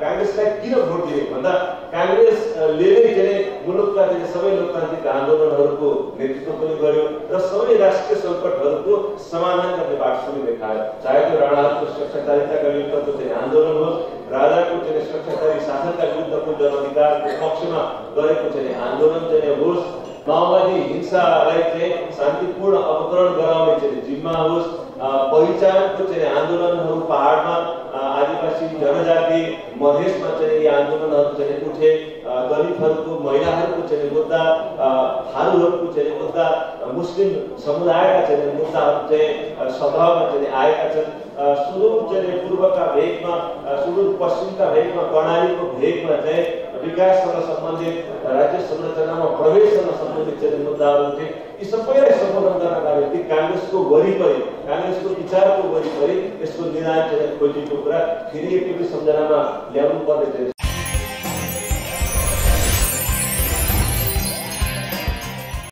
काङ्ग्रेसलाई किन भोट दिने भन्दा काङ्ग्रेसले नै के अरे मुलुकका सबै लोकतान्त्रिक आन्दोलनहरूको नेतृत्व पनि गर्यो र सबै राष्ट्रिय सङ्कटहरूको समाधान गर्ने बाटो पनि देखायो चाहे त्यो राणाहरूको स्वच्छतारिताका विरुद्धको चाहिँ आन्दोलन होस् राजाको चाहिँ स्वच्छतारी शासनका विरुद्धको जनअधिकारको पक्षमा गरेको चाहिँ आन्दोलन चाहिँ होस् माओवादी हिंसालाई चाहिँ शान्तिपूर्ण अवतरण गराउने चाहिँ जिम्मा होस् पहिचानको चाहिँ आन्दोलनहरू जनजाति मधेसमा चाहिँ यी आन्दोलनहरू चाहिँ उठे दलितहरूको महिलाहरूको चाहिँ मुद्दा थारूहरूको चाहिँ मुद्दा मुस्लिम समुदायका चाहिँ मुद्दाहरू चाहिँ सभामा चाहिँ आएका छन्। सुदूर चाहिँ पूर्वका भेगमा सुदूर पश्चिमका भेगमा कर्णालीको भेगमा चाहिँ विकाससँग सम्बन्धित राज्य संरचनामा प्रवेशसँग सम्बन्धित चाहिँ मुद्दाहरू उठे यी सबैलाई निम्ति काङ्ग्रेसको वरिपरि काङ्ग्रेसको विचारको वरिपरि यसको चाहिँ खोजिएको कुरा फेरि एकचोटि सम्झनामा ल्याउनु पर्ने